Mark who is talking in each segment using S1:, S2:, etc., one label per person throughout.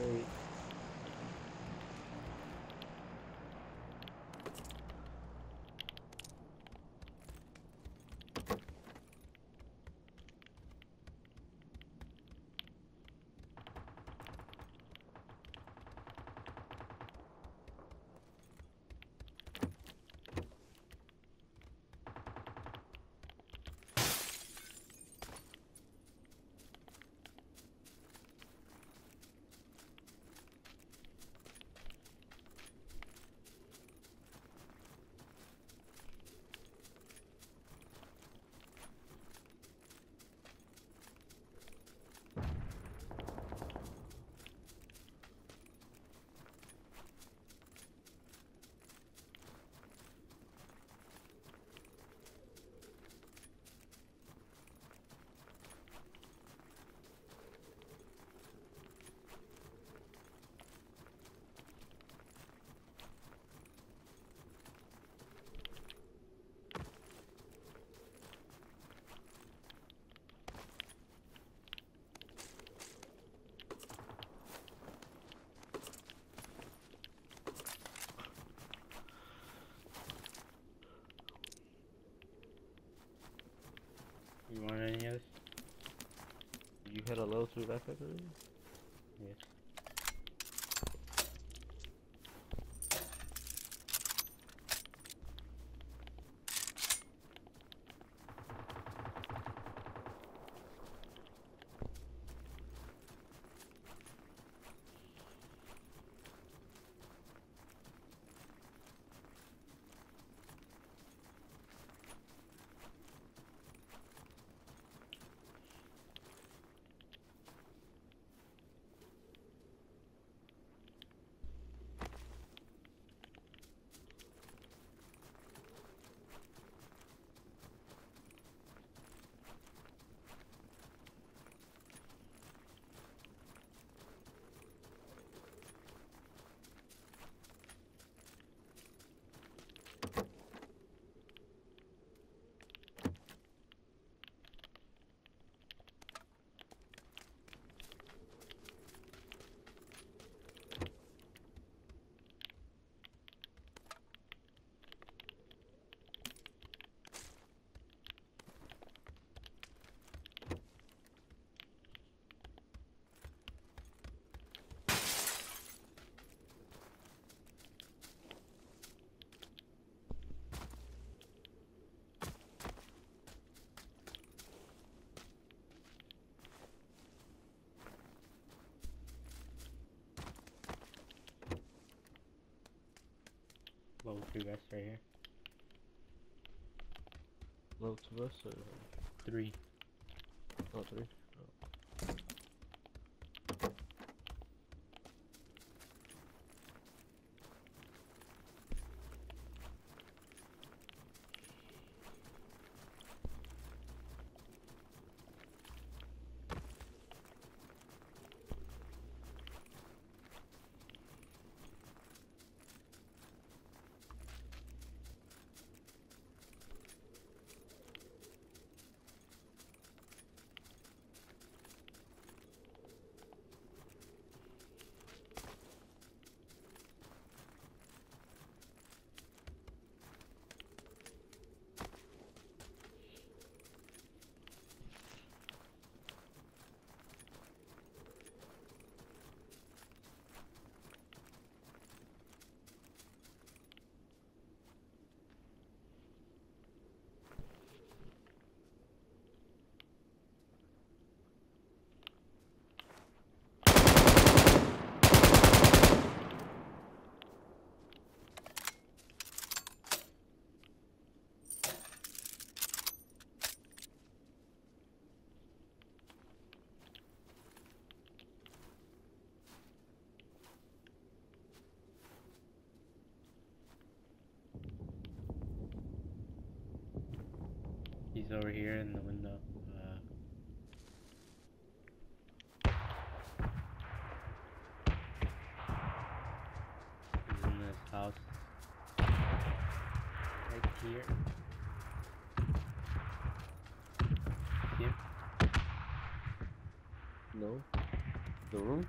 S1: Great.
S2: You want any of this?
S1: You had a level 2 backpack already?
S2: Level 2 vest right here.
S1: Level 2 vest or uh,
S2: 3.
S1: oh, 3?
S2: He's over here in the window. Uh, he's in this house. Right here. See him?
S1: No. The room?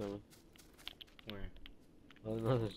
S1: Coming.
S2: Where?
S1: Oh no, that's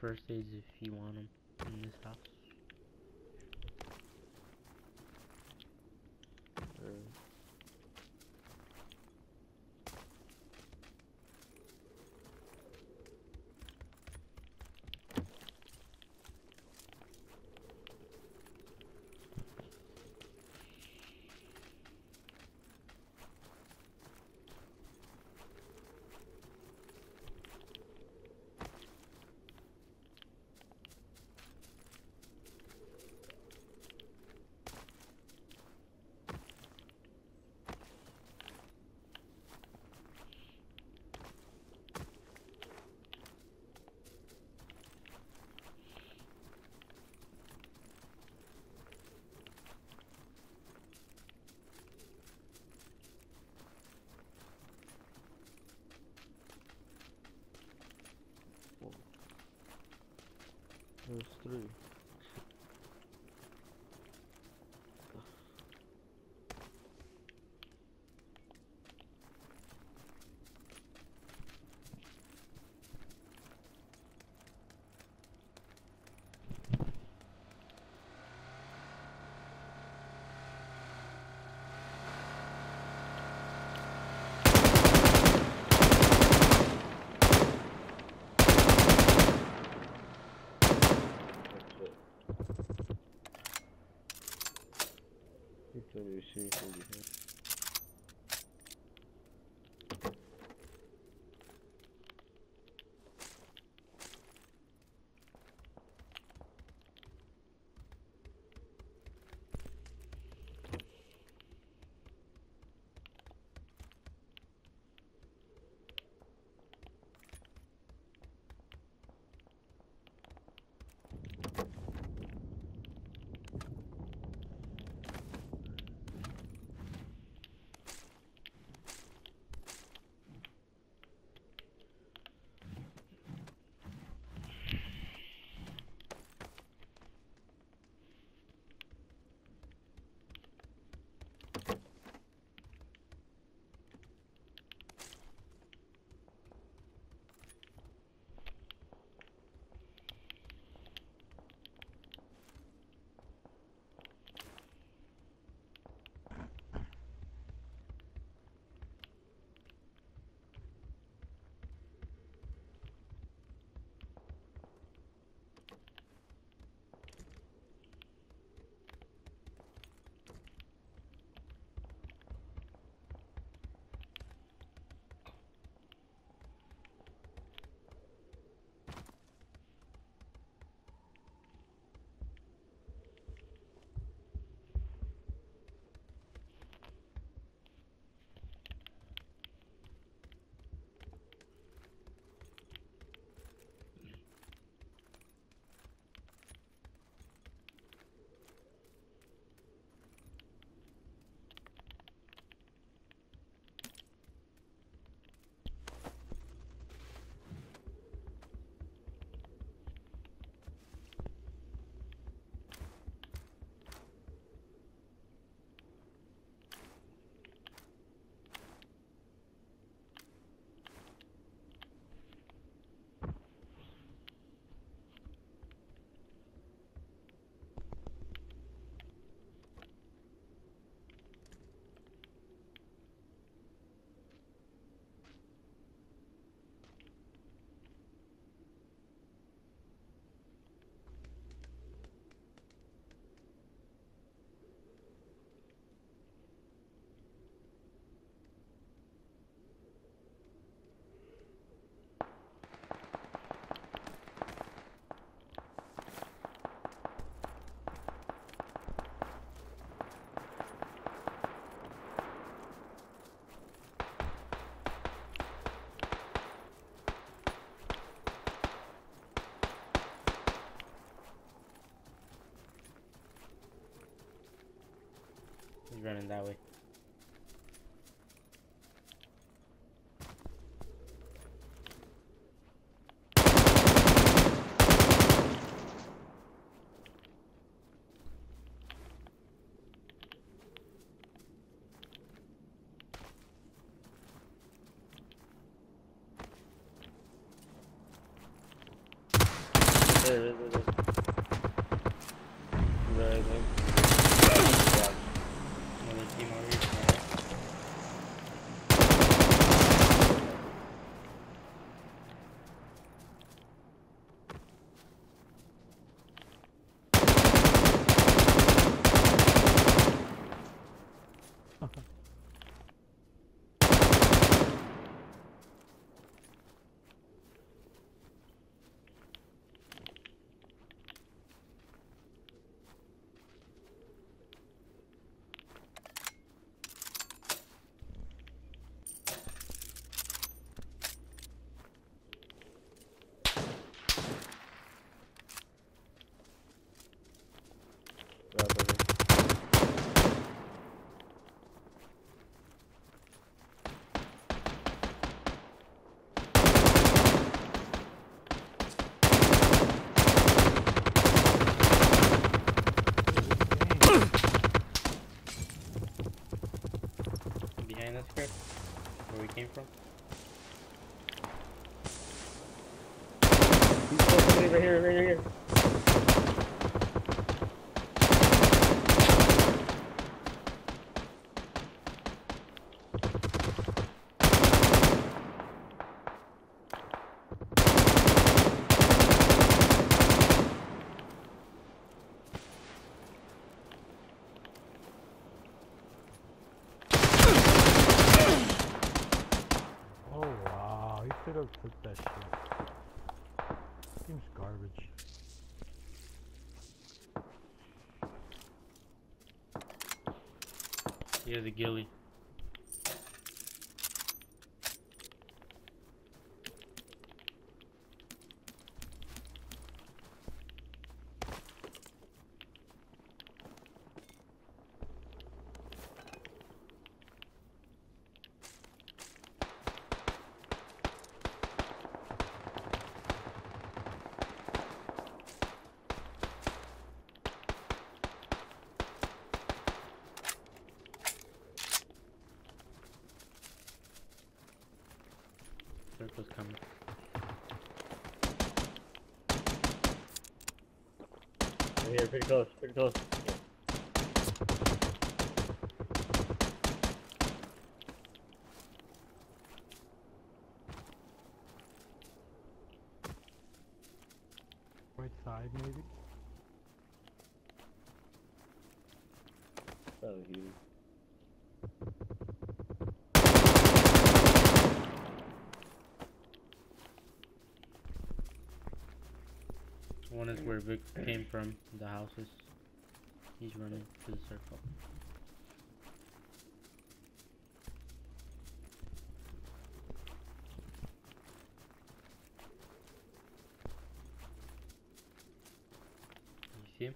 S2: first aids if you want them in this house.
S1: Uh, There's three. That's it. You trying to
S2: running that way.
S1: There, there, there, there. Right, man.
S2: Another team over here. Alright.
S1: Right, brother.
S2: Behind us, Chris. Where we came from.
S1: He's still somebody right here, right here.
S3: He
S2: Circle's coming.
S1: Right here, pretty close, pretty close.
S3: Right side maybe.
S1: Probably you.
S2: One is where Vic came from, the houses. He's running to the circle. You see him?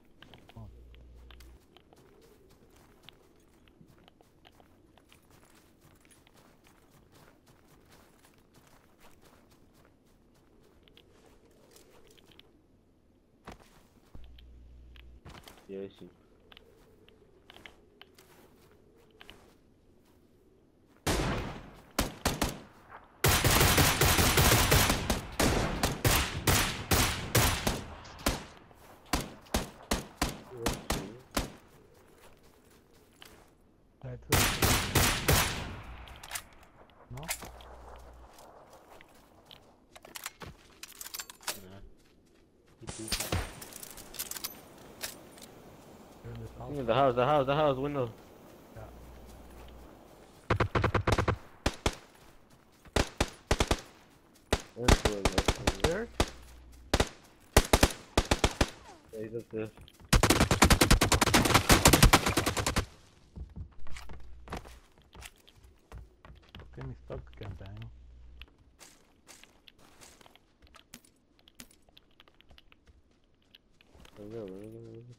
S1: Yeah, I see.
S3: Right to the No?
S2: Nah. He do
S3: They're in.
S1: Yeah, the house, the house, the house, window.
S3: Yeah.
S1: That's where.
S3: There?
S1: Yeah, he's up there.
S3: Getting me stuck again, dang.
S1: There we go, there we go, there we go.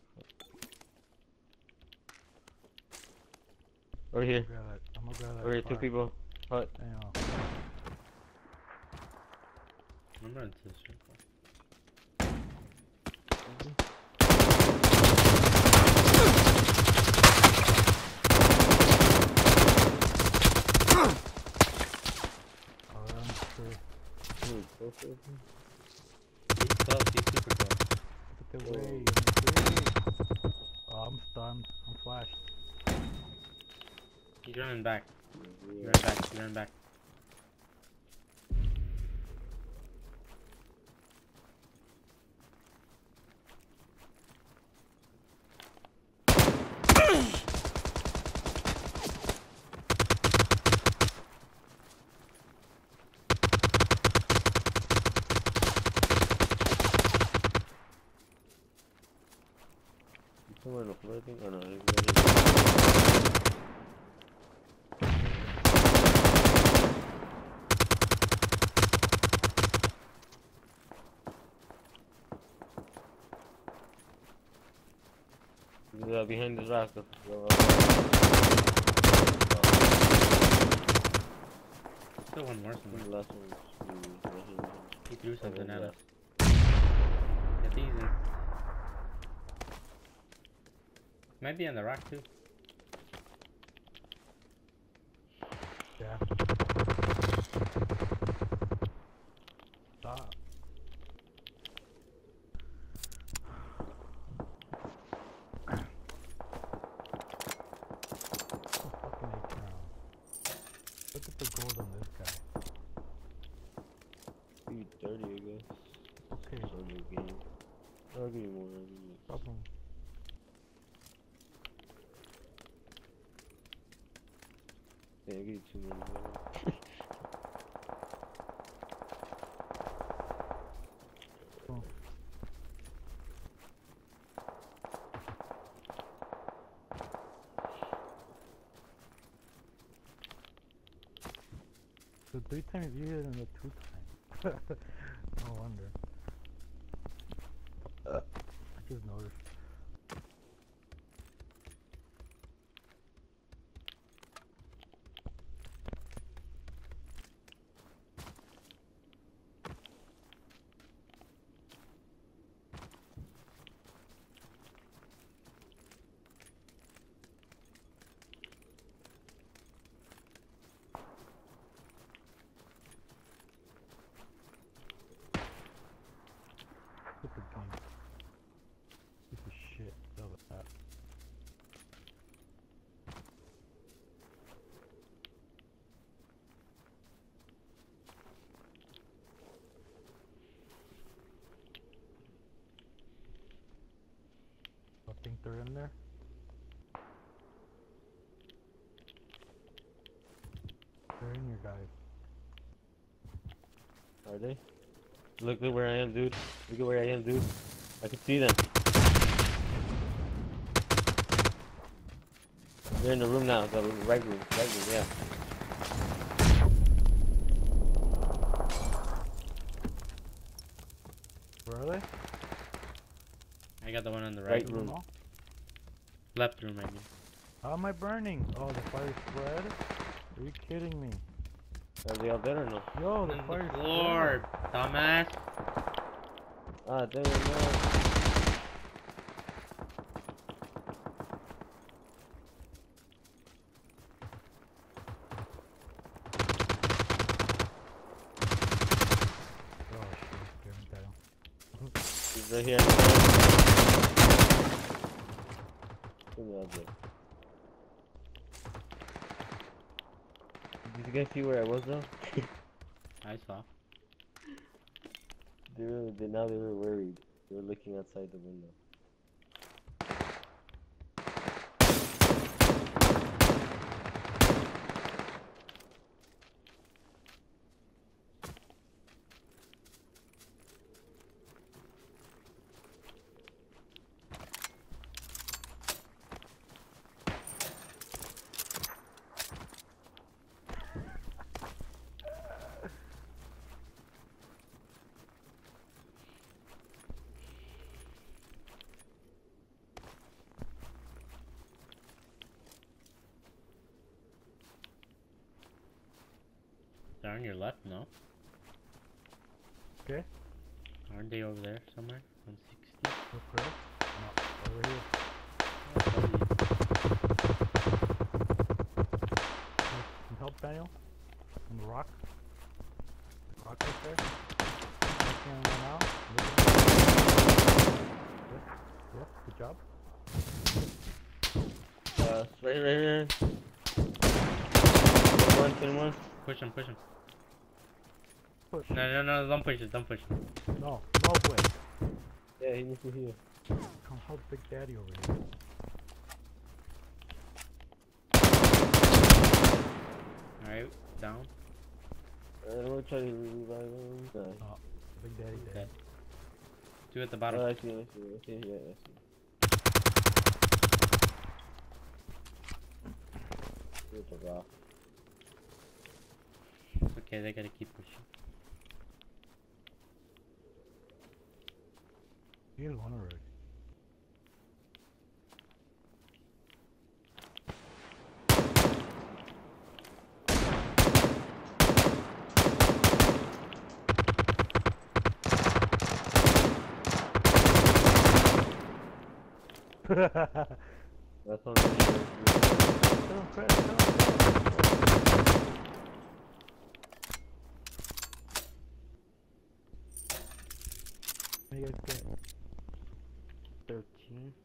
S1: Over here.
S3: Grab that. I'm gonna grab that.
S1: Over here, two
S3: car.
S1: people. Hut.
S3: Damn.
S2: I'm running to the circle.
S3: Oh, I'm sure.
S1: Dude, both of them.
S2: He's close, he's super close.
S3: Look at the
S1: Whoa.
S3: way. I'm free. Oh, I'm stunned. I'm flashed.
S2: He's running back. He's running back. He's running back.
S1: He's uh, behind uh, uh,
S2: Still one more
S1: the last one was- was right here, right
S2: He threw something at us. Get these in. Might be on the rock too.
S3: Yeah. Stop. Oh, fucking eight rounds. Look at the gold on this guy.
S1: here. Be 30, I guess.
S3: Okay,
S1: It's on the game. I'll give you more. I'll give you
S3: problem.
S1: Yeah, I'll give you two more.
S3: Oh. The three times hit and the two times. no wonder. I just noticed. Look at the game. Piece of shit. That was that. I think they're in there. They're in your guys.
S1: Are they? Look at where I am, dude. Look at where I am, dude. I can see them. They're in the room now, the right room, right room, yeah.
S3: Where are they?
S2: I got the one on the
S1: Right
S2: right.
S1: room.
S3: No?
S2: Left room, I mean.
S3: How am I burning? Oh, the fire spread? Are you kidding me?
S1: Are they all dead or no?
S3: Yo, the
S2: on
S3: fire
S2: the floor, dumbass.
S1: Ah, there you go.
S3: Oh shit, damn it.
S1: He's right here. Give me out there. Did you guys see where I was though?
S2: I saw.
S1: They were, they, now they were worried. They were looking outside the window.
S2: On your left, no?
S3: Okay.
S2: Aren't they over there somewhere? 160?
S3: Look correct. No, over here. Some help, Daniel? On the rock? The rock right there? Scan one out. Look at it. Good. Yep, good job.
S1: Uh, right, right here. 21, 21.
S2: Push him, push him.
S3: Push.
S2: No, no, no, don't push it, don't push it.
S3: No, no way.
S1: Yeah, he needs to heal.
S3: Come help Big Daddy over here.
S2: Alright, down.
S1: Uh, I'm gonna try to revive him. Die.
S3: Big Daddy dead.
S2: Dead. Two at the bottom.
S1: Oh, I see, I see, I see, yeah, I see. Good to rock.
S2: It's okay, they gotta keep pushing.
S3: He is one already.
S1: That's on the
S3: Fred, tell him Fred. What do you?
S2: 13.